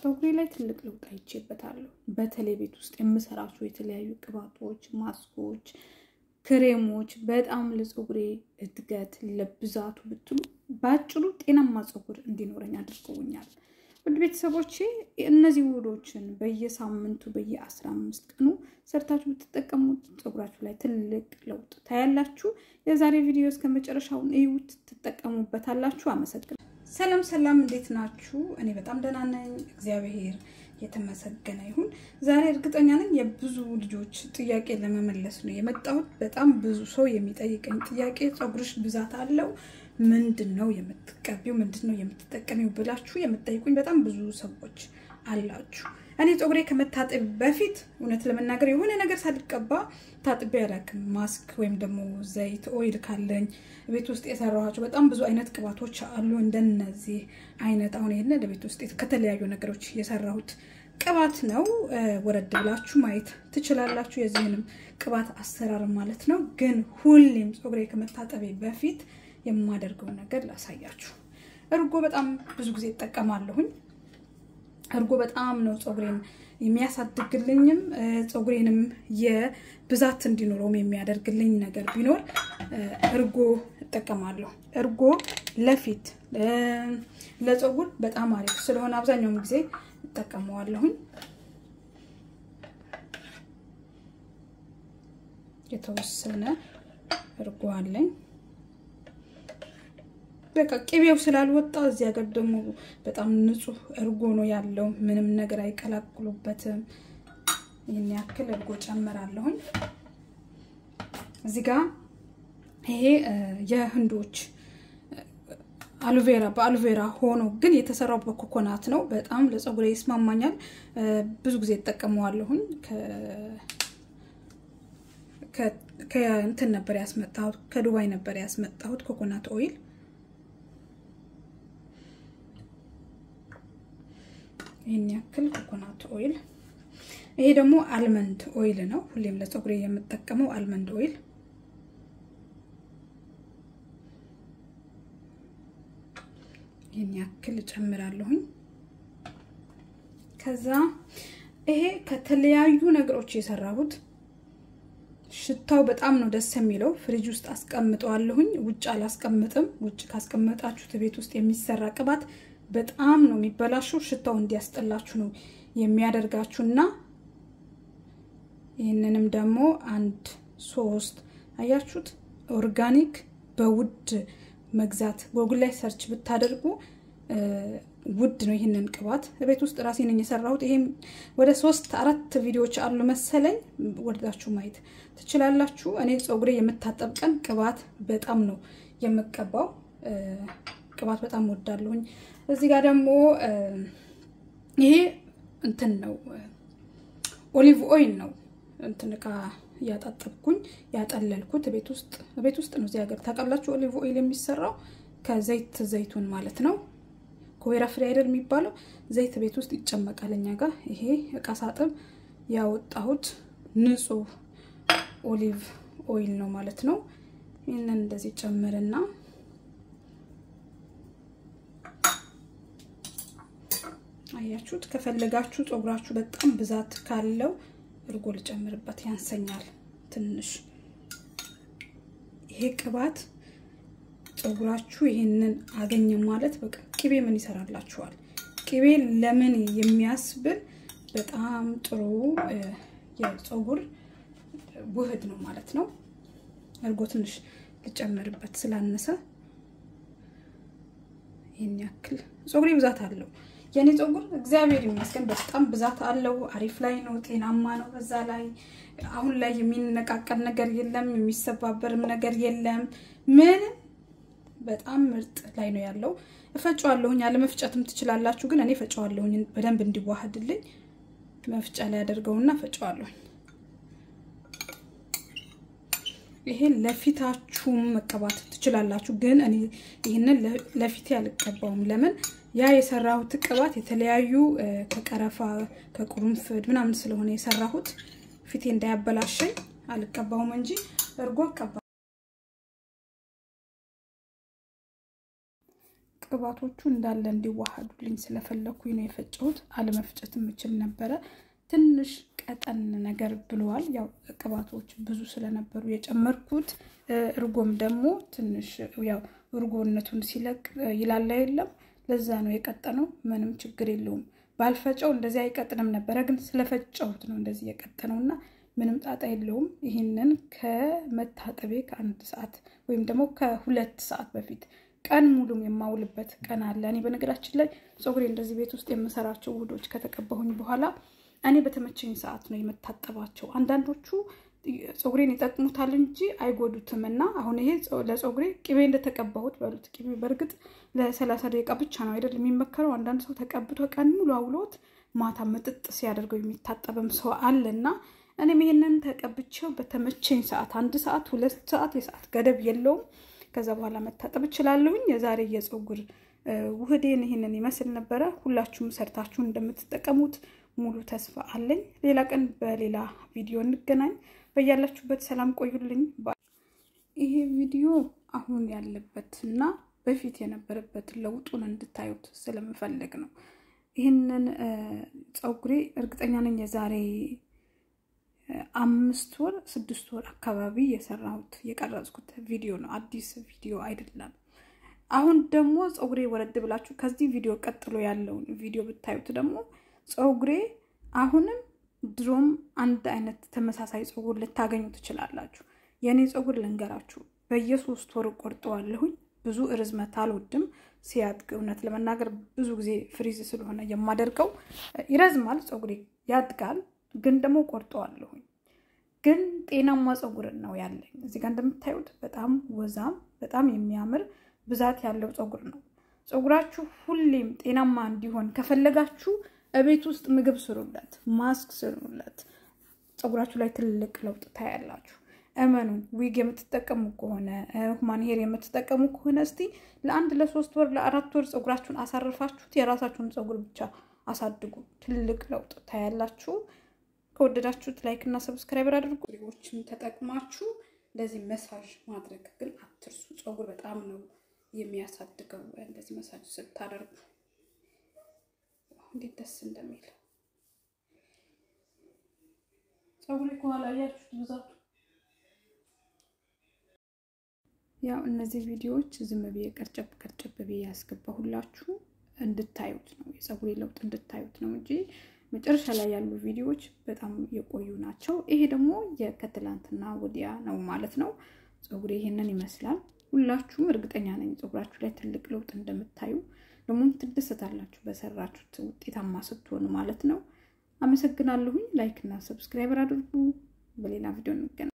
ፀጉሬ ላይ ትልቅ ለውጥ አይቼበታለሁ። በተለይ ቤት ውስጥ የምሰራቸው የተለያዩ ቅባቶች፣ ማስኮች፣ ክሬሞች በጣም ለፀጉሬ እድገት ለብዛቱ ብትሉ በአጭሩ ጤናማ ፀጉር እንዲኖረኝ አድርገውኛል። ውድ ቤተሰቦቼ እነዚህ ውህዶችን በየሳምንቱ በየአስራ አምስት ቀኑ ሰርታችሁ ብትጠቀሙት ፀጉራችሁ ላይ ትልቅ ለውጥ ታያላችሁ። የዛሬ ቪዲዮ እስከ መጨረሻውን እዩት፣ ትጠቀሙበታላችሁ። አመሰግናለሁ። ሰላም ሰላም፣ እንዴት ናችሁ? እኔ በጣም ደህና ነኝ፣ እግዚአብሔር የተመሰገነ ይሁን። ዛሬ እርግጠኛ ነኝ የብዙ ልጆች ጥያቄ ለመመለስ ነው የመጣሁት። በጣም ብዙ ሰው የሚጠይቀኝ ጥያቄ ፀጉርሽ ብዛት አለው ምንድን ነው የምትቀቢው? ምንድን ነው የምትጠቀሚው ብላችሁ የምትጠይቁኝ በጣም ብዙ ሰዎች አላችሁ። እኔ ፀጉሬ ከመታጠብ በፊት እውነት ለመናገር የሆነ ነገር ሳልቀባ ታጥቤ አላውቅም። ማስክ ወይም ደግሞ ዘይት ኦይል ካለኝ ቤት ውስጥ የሰራኋቸው በጣም ብዙ አይነት ቅባቶች አሉ። እንደነዚህ አይነት አሁን ይሄን ለቤት ውስጥ ከተለያዩ ነገሮች የሰራሁት ቅባት ነው። ወረድ ብላችሁ ማየት ትችላላችሁ፣ የዚህንም ቅባት አሰራር ማለት ነው። ግን ሁሌም ፀጉሬ ከመታጠቤ በፊት የማደርገው ነገር ላሳያችሁ። እርጎ በጣም ብዙ ጊዜ እጠቀማለሁኝ። እርጎ በጣም ነው ፀጉሬን የሚያሳድግልኝም ፀጉሬንም የብዛት እንዲኖረውም የሚያደርግልኝ ነገር ቢኖር እርጎ እጠቀማለሁ። እርጎ ለፊት ለፀጉር በጣም አሪፍ ስለሆነ አብዛኛውን ጊዜ እጠቀመዋለሁኝ። የተወሰነ እርጎ አለኝ። በቃ ቅቤው ስላልወጣ እዚህ ሀገር ደግሞ በጣም ንጹህ እርጎ ነው ያለው። ምንም ነገር አይቀላቅሉበትም። ይህን ያክል እርጎ ጨምራለሁኝ። እዚህ ጋር ይሄ የህንዶች አሉቬራ በአሉቬራ ሆኖ ግን የተሰራው በኮኮናት ነው። በጣም ለፀጉሬ ይስማማኛል። ብዙ ጊዜ እጠቀመዋለሁኝ። ከእንትን ነበር ያስመጣሁት፣ ከዱባይ ነበር ያስመጣሁት ኮኮናት ኦይል ይህን ያክል coconut oil። ይሄ ደግሞ almond oil ነው። ሁሌም ለፀጉሬ የምጠቀመው almond oil። ይህን ያክል እጨምራለሁኝ። ከዛ ይሄ ከተለያዩ ነገሮች የሰራሁት ሽታው በጣም ነው ደስ የሚለው። ፍሪጅ ውስጥ አስቀምጠዋለሁኝ። ውጭ አላስቀምጥም። ውጭ ካስቀመጣችሁት ቤት ውስጥ የሚሰራ ቅባት በጣም ነው የሚበላሸው። ሽታው እንዲያስጠላችሁ ነው የሚያደርጋችሁ እና ይህንንም ደግሞ አንድ ሶስት አያችሁት፣ organic በውድ መግዛት ጎግል ላይ search ብታደርጉ ውድ ነው። ይህንን ቅባት ቤት ውስጥ ራሴ ነኝ የሰራሁት። ይሄም ወደ ሶስት አራት ቪዲዮዎች አሉ መሰለኝ፣ ወርዳችሁ ማየት ትችላላችሁ። እኔ ፀጉሬ የምታጠብ ቀን ቅባት በጣም ነው የምቀባው። ቅባት በጣም ወዳለሁኝ። እዚህ ጋር ደግሞ ይሄ እንትን ነው olive oil ነው። እንትን እቃ እያጣጠብኩኝ ያጠለልኩት ቤት ውስጥ ቤት ውስጥ ነው። እዚህ ሀገር ታውቃላችሁ፣ olive oil የሚሰራው ከዘይት ዘይቱን ማለት ነው። ከወይራ ፍሬ አይደል የሚባለው ዘይት ቤት ውስጥ ይጨመቃል እኛ ጋር። ይሄ እቃ ሳጥብ ያወጣሁት ንጹህ olive oil ነው ማለት ነው። ይህንን እንደዚህ ጨምርና አያችሁት። ከፈለጋችሁ ፀጉራችሁ በጣም ብዛት ካለው እርጎ ልጨምርበት ያንሰኛል ትንሽ። ይሄ ቅባት ፀጉራችሁ ይሄንን አገኘ ማለት በቃ ቅቤ ምን ይሰራላችኋል? ቅቤ ለምን የሚያስብል በጣም ጥሩ የፀጉር ውህድ ነው ማለት ነው። እርጎ ትንሽ ልጨምርበት ስላነሰ ይህን ያክል ፀጉሬ ብዛት አለው። የኔ ፀጉር እግዚአብሔር ይመስገን በጣም ብዛት አለው። አሪፍ ላይ ነው፣ ጤናማ ነው። በዛ ላይ አሁን ላይ የሚነቃቀል ነገር የለም፣ የሚሰባበርም ነገር የለም። ምንም በጣም ምርጥ ላይ ነው ያለው። እፈጨዋለሁኝ። አለመፍጨትም ትችላላችሁ፣ ግን እኔ ፈጨዋለሁኝ በደንብ እንዲዋሃድልኝ መፍጫ ላይ ያደርገውና ፈጨዋለሁኝ። ይሄ ለፊታችሁም መቀባት ትችላላችሁ፣ ግን እኔ ይህንን ለፊቴ አልቀባውም። ለምን ያ የሰራሁት ቅባት የተለያዩ ከቀረፋ ከቁርንፍድ ምናምን ስለሆነ የሰራሁት ፊቴ እንዳያበላሸኝ አልቀባውም እንጂ እርጎ ቀባ ቅባቶቹ እንዳለ እንዲዋሃዱልኝ ስለፈለኩኝ ነው የፈጨሁት። አለመፍጨት የምችል ነበረ። ትንሽ ቀጠን ነገር ብለዋል። ያው ቅባቶች ብዙ ስለነበሩ የጨመርኩት። እርጎም ደግሞ ትንሽ ያው እርጎነቱን ሲለቅ ይላላ የለም ለዛ ነው የቀጠነው። ምንም ችግር የለውም። ባልፈጨው እንደዚህ አይቀጥንም ነበረ፣ ግን ስለፈጨሁት ነው እንደዚህ የቀጠነው እና ምንም ጣጣ የለውም። ይህንን ከመታጠቤ ከአንድ ሰዓት ወይም ደግሞ ከሁለት ሰዓት በፊት ቀን ሙሉም የማውልበት ቀን አለ። እኔ በነገራችን ላይ ፀጉሬ እንደዚህ ቤት ውስጥ የምሰራቸው ውህዶች ከተቀባሁኝ በኋላ እኔ በተመቸኝ ሰዓት ነው የምታጠባቸው። አንዳንዶቹ ፀጉሬን ይጠቅሙታል እንጂ አይጎዱትም። እና አሁን ይሄ ለፀጉሬ ቅቤ እንደተቀባሁት በሉት። ቅቤ በእርግጥ ለሰላሳ ደቂቃ ብቻ ነው አይደል የሚመከረው። አንዳንድ ሰው ተቀብቶ ቀን ሙሉ አውሎት ማታ መጥጥ ሲያደርገው የሚታጠብም ሰው አለ እና እኔም ይሄንን ተቀብቼው በተመቸኝ ሰዓት አንድ ሰዓት ሁለት ሰዓት የሰዓት ገደብ የለውም። ከዛ በኋላ መታጠብ እችላለሁኝ። የዛሬ የፀጉር ውህዴን ይህንን ይመስል ነበረ። ሁላችሁም ሰርታችሁን እንደምትጠቀሙት ሙሉ ተስፋ አለኝ። ሌላ ቀን በሌላ ቪዲዮ እንገናኝ። በያላችሁበት ሰላም ቆዩልኝ። ይሄ ቪዲዮ አሁን ያለበትና በፊት የነበረበት ለውጡን እንድታዩት ስለምፈልግ ነው። ይህንን ፀጉሬ እርግጠኛ ነኝ የዛሬ አምስት ወር ስድስት ወር አካባቢ የሰራሁት የቀረጽኩት ቪዲዮ ነው። አዲስ ቪዲዮ አይደለም። አሁን ደግሞ ፀጉሬ ወረድ ብላችሁ ከዚህ ቪዲዮ ቀጥሎ ያለውን ቪዲዮ ብታዩት ደግሞ ፀጉሬ አሁንም ድሮም አንድ አይነት ተመሳሳይ ፀጉር ልታገኙ ትችላላችሁ። የእኔ ፀጉር ልንገራችሁ፣ በየሶስት ወር ቆርጠዋለሁኝ። ብዙ ርዝመት አልወድም ሲያድግ። እውነት ለመናገር ብዙ ጊዜ frizz ስለሆነ የማደርገው ይረዝማል፣ ፀጉሬ ያድጋል፣ ግን ደግሞ ቆርጠዋለሁኝ። ግን ጤናማ ፀጉር ነው ያለኝ። እዚህ ጋር እንደምታዩት በጣም ወዛም በጣም የሚያምር ብዛት ያለው ፀጉር ነው። ፀጉራችሁ ሁሌም ጤናማ እንዲሆን ከፈለጋችሁ እቤት ውስጥ ምግብ ስሩለት፣ ማስክ ስሩለት። ፀጉራችሁ ላይ ትልቅ ለውጥ ታያላችሁ። እመኑኝ። ዊግ የምትጠቀሙ ከሆነ human hair የምትጠቀሙ ከሆነ እስቲ ለአንድ ለሶስት ወር ለአራት ወር ፀጉራችሁን አሳርፋችሁት የራሳችሁን ፀጉር ብቻ አሳድጉ። ትልቅ ለውጥ ታያላችሁ። ከወደዳችሁት like እና subscriber አድርጉ። ሪቦችን ተጠቅማችሁ እንደዚህ መሳጅ ማድረግ ግን አትርሱ። ፀጉር በጣም ነው የሚያሳድገው እንደዚህ መሳጅ ስታደርጉ እንዴት ደስ እንደሚል ፀጉሬ ከኋላ ያችሁት ብዛቱ። ያው እነዚህ ቪዲዮዎች ዝም ብዬ ቀርጨብ ቀርጨብ ብዬ ያስገባሁላችሁ እንድታዩት ነው፣ የፀጉሬ ለውጥ እንድታዩት ነው እንጂ መጨረሻ ላይ ያሉ ቪዲዮዎች በጣም የቆዩ ናቸው። ይሄ ደግሞ የከትላንትና ወዲያ ነው ማለት ነው። ፀጉሬ ይሄንን ይመስላል። ሁላችሁም እርግጠኛ ነኝ ፀጉራችሁ ላይ ትልቅ ለውጥ እንደምታዩ ደግሞ ትደሰታላችሁ በሰራችሁት ውጤታማ ስትሆኑ ማለት ነው። አመሰግናለሁኝ። ላይክ እና ሰብስክራይበር አድርጉ። በሌላ ቪዲዮ እንገናኝ።